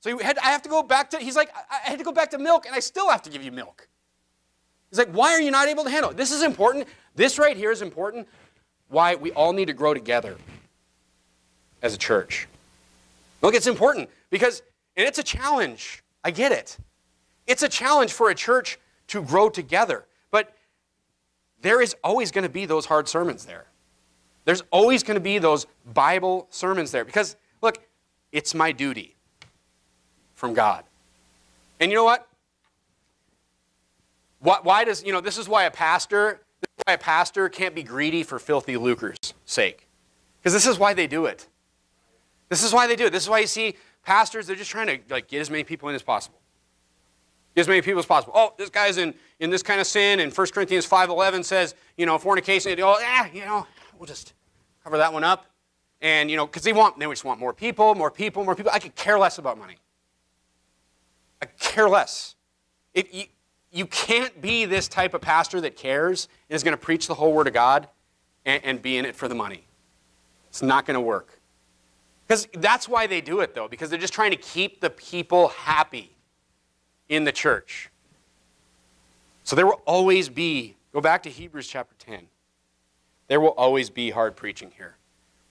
So had, I have to go back to, he's like, I had to go back to milk and I still have to give you milk. He's like, why are you not able to handle it? This is important. This right here is important. Why we all need to grow together as a church. Look, it's important because, and it's a challenge. I get it. It's a challenge for a church to grow together, but there is always going to be those hard sermons there. There's always going to be those Bible sermons there because, look, it's my duty from God. And you know what? Why, does, you know, this is why a pastor, why a pastor can't be greedy for filthy lucre's sake. Because this is why they do it. This is why they do it. This is why you see Pastors, they're just trying to like get as many people in as possible. Get as many people as possible. Oh, this guy's in, in this kind of sin, and 1 Corinthians 5.11 says, you know, fornication, oh, yeah, you know, we'll just cover that one up. And, you know, because they want, they just want more people, more people, more people. I could care less about money. I care less. If you, you can't be this type of pastor that cares and is going to preach the whole Word of God and, and be in it for the money. It's not going to work. Because that's why they do it, though, because they're just trying to keep the people happy in the church. So there will always be, go back to Hebrews chapter 10, there will always be hard preaching here.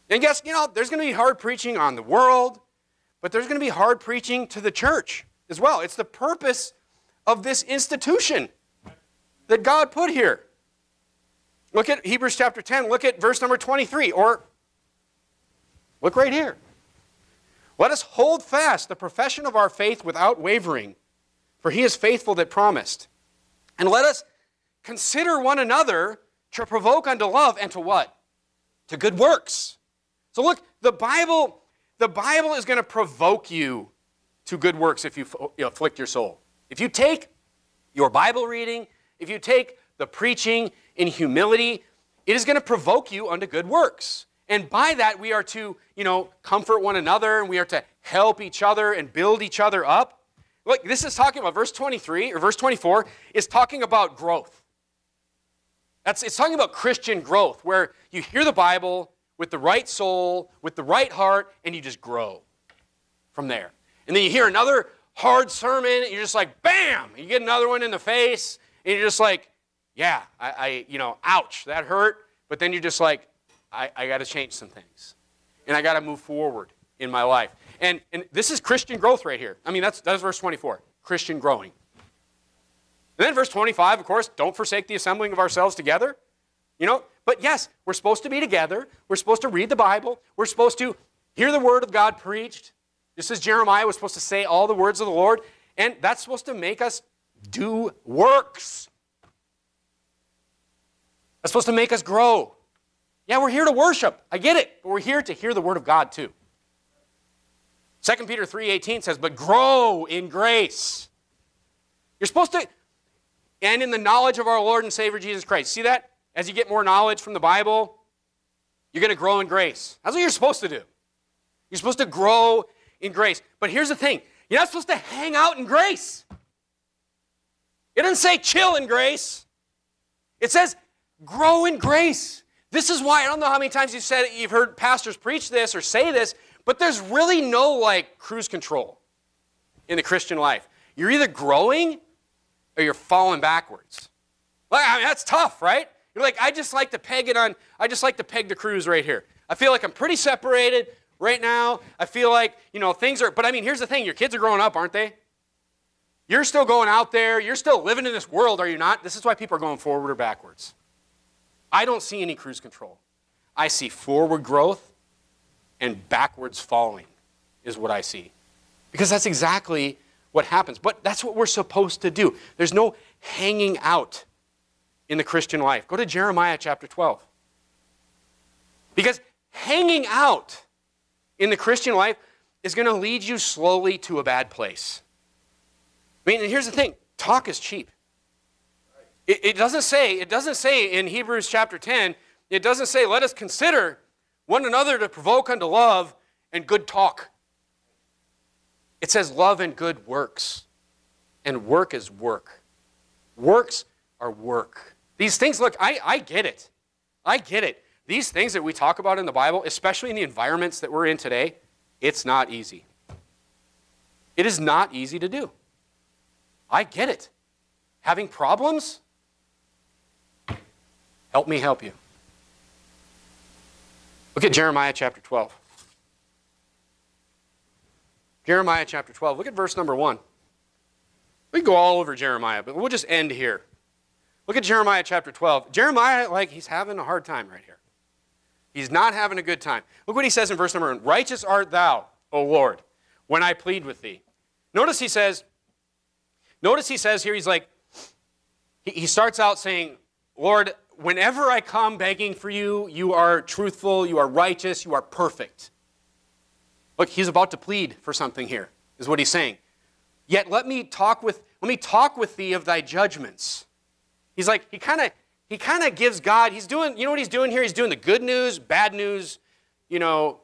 And guess, you know, there's going to be hard preaching on the world, but there's going to be hard preaching to the church as well. It's the purpose of this institution that God put here. Look at Hebrews chapter 10. Look at verse number 23. Or look right here. Let us hold fast the profession of our faith without wavering, for he is faithful that promised. And let us consider one another to provoke unto love and to what? To good works. So look, the Bible, the Bible is going to provoke you to good works if you afflict your soul. If you take your Bible reading, if you take the preaching in humility, it is going to provoke you unto good works. And by that, we are to, you know, comfort one another and we are to help each other and build each other up. Look, this is talking about verse 23 or verse 24 is talking about growth. That's, it's talking about Christian growth, where you hear the Bible with the right soul, with the right heart, and you just grow from there. And then you hear another hard sermon, and you're just like, bam! You get another one in the face, and you're just like, yeah, I, I you know, ouch, that hurt. But then you're just like, I, I got to change some things. And I got to move forward in my life. And, and this is Christian growth right here. I mean, that's, that's verse 24 Christian growing. And then verse 25, of course, don't forsake the assembling of ourselves together. You know, but yes, we're supposed to be together. We're supposed to read the Bible. We're supposed to hear the word of God preached. Just as Jeremiah was supposed to say all the words of the Lord. And that's supposed to make us do works. That's supposed to make us grow. Yeah, we're here to worship. I get it. But we're here to hear the word of God too. 2 Peter 3:18 says, "But grow in grace." You're supposed to and in the knowledge of our Lord and Savior Jesus Christ. See that? As you get more knowledge from the Bible, you're going to grow in grace. That's what you're supposed to do. You're supposed to grow in grace. But here's the thing you're not supposed to hang out in grace. It doesn't say chill in grace, it says grow in grace. This is why I don't know how many times you've said you've heard pastors preach this or say this, but there's really no like cruise control in the Christian life. You're either growing or you're falling backwards. Like, I mean, that's tough, right? You're like, I just like to peg it on, I just like to peg the cruise right here. I feel like I'm pretty separated right now. I feel like, you know, things are, but I mean, here's the thing your kids are growing up, aren't they? You're still going out there. You're still living in this world, are you not? This is why people are going forward or backwards. I don't see any cruise control. I see forward growth and backwards falling, is what I see. Because that's exactly what happens. But that's what we're supposed to do. There's no hanging out in the Christian life. Go to Jeremiah chapter 12. Because hanging out in the Christian life is going to lead you slowly to a bad place. I mean, and here's the thing talk is cheap. It, it, doesn't say, it doesn't say in Hebrews chapter 10, it doesn't say, let us consider one another to provoke unto love and good talk. It says love and good works. And work is work. Works are work. These things, look, I, I get it. I get it. These things that we talk about in the Bible, especially in the environments that we're in today, it's not easy. It is not easy to do. I get it. Having problems? Help me help you. Look at Jeremiah chapter 12. Jeremiah chapter 12. Look at verse number 1. We can go all over Jeremiah, but we'll just end here. Look at Jeremiah chapter 12. Jeremiah, like, he's having a hard time right here. He's not having a good time. Look what he says in verse number 1 Righteous art thou, O Lord, when I plead with thee. Notice he says, notice he says here, he's like, he starts out saying, Lord, whenever I come begging for you, you are truthful, you are righteous, you are perfect. Look, he's about to plead for something here, is what he's saying. Yet let me talk with let me talk with thee of thy judgments. He's like, he kind of he kind of gives God, he's doing, you know what he's doing here? He's doing the good news, bad news, you know,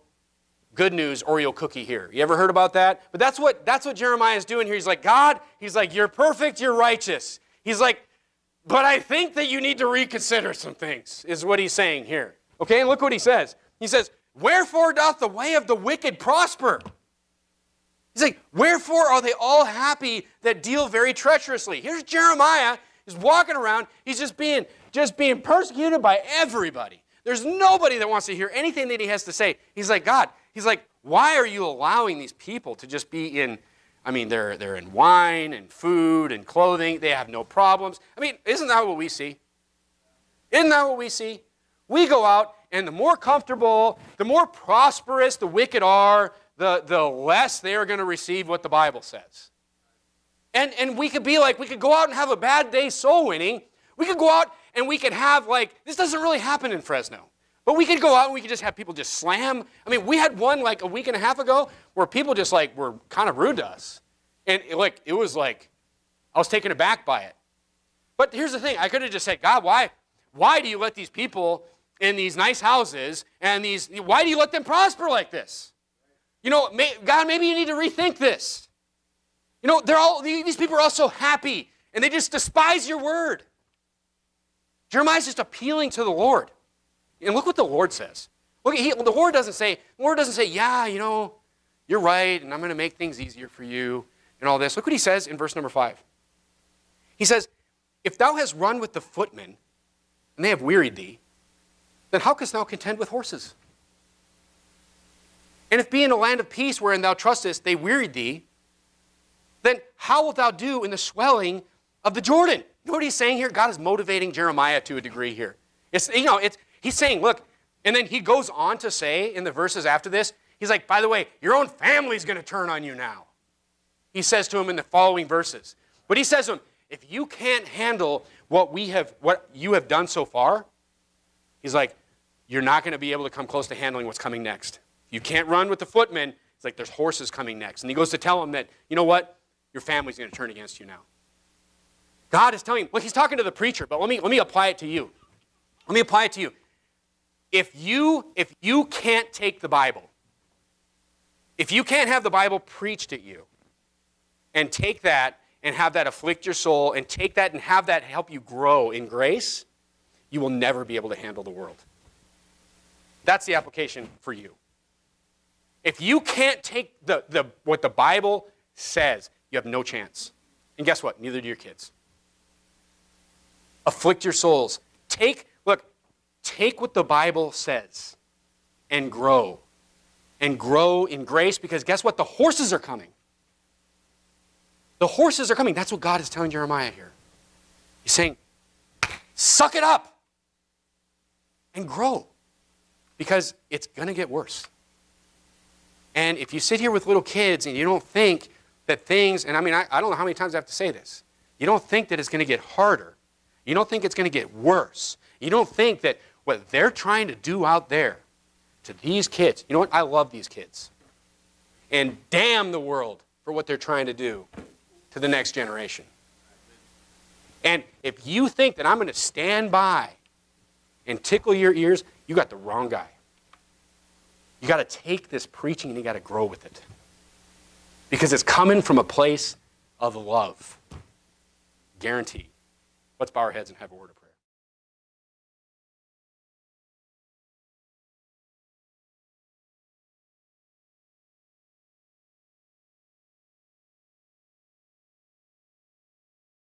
good news Oreo cookie here. You ever heard about that? But that's what that's what Jeremiah is doing here. He's like, God, he's like, you're perfect, you're righteous. He's like, but I think that you need to reconsider some things, is what he's saying here. Okay, and look what he says. He says, Wherefore doth the way of the wicked prosper? He's like, Wherefore are they all happy that deal very treacherously? Here's Jeremiah. He's walking around. He's just being just being persecuted by everybody. There's nobody that wants to hear anything that he has to say. He's like, God, he's like, why are you allowing these people to just be in, I mean, they're, they're in wine and food and clothing. They have no problems. I mean, isn't that what we see? Isn't that what we see? We go out, and the more comfortable, the more prosperous the wicked are, the, the less they are going to receive what the Bible says. And, and we could be like, we could go out and have a bad day soul winning. We could go out and we could have like, this doesn't really happen in Fresno. But we could go out and we could just have people just slam. I mean, we had one like a week and a half ago where people just like were kind of rude to us. And like, it was like, I was taken aback by it. But here's the thing I could have just said, God, why, why do you let these people in these nice houses and these, why do you let them prosper like this? You know, may, God, maybe you need to rethink this. You know, they're all, these people are all so happy and they just despise your word. Jeremiah's just appealing to the Lord. And look what the Lord says. Look, he, the Lord doesn't say, the Lord doesn't say, yeah, you know, you're right, and I'm going to make things easier for you, and all this. Look what he says in verse number five. He says, If thou hast run with the footmen, and they have wearied thee, then how canst thou contend with horses? And if be in a land of peace wherein thou trustest, they wearied thee, then how wilt thou do in the swelling of the Jordan? You know what he's saying here? God is motivating Jeremiah to a degree here. It's, you know, it's, he's saying, look, and then he goes on to say in the verses after this, he's like, by the way, your own family's going to turn on you now. He says to him in the following verses. But he says to him, if you can't handle what we have, what you have done so far, he's like, you're not going to be able to come close to handling what's coming next. You can't run with the footmen. It's like there's horses coming next. And he goes to tell him that, you know what? Your family's going to turn against you now. God is telling, well, he's talking to the preacher, but let me, let me apply it to you. Let me apply it to you. If you, if you can't take the Bible, if you can't have the Bible preached at you, and take that and have that afflict your soul, and take that and have that help you grow in grace, you will never be able to handle the world. That's the application for you. If you can't take the, the, what the Bible says, you have no chance. And guess what? Neither do your kids afflict your souls. Take, take what the Bible says and grow. And grow in grace because guess what? The horses are coming. The horses are coming. That's what God is telling Jeremiah here. He's saying, suck it up and grow because it's going to get worse. And if you sit here with little kids and you don't think that things, and I mean, I, I don't know how many times I have to say this, you don't think that it's going to get harder, you don't think it's going to get worse. You don't think that what they're trying to do out there to these kids, you know what? I love these kids. And damn the world for what they're trying to do to the next generation. And if you think that I'm going to stand by and tickle your ears, you got the wrong guy. You got to take this preaching and you got to grow with it. Because it's coming from a place of love. Guaranteed. Let's bow our heads and have a word of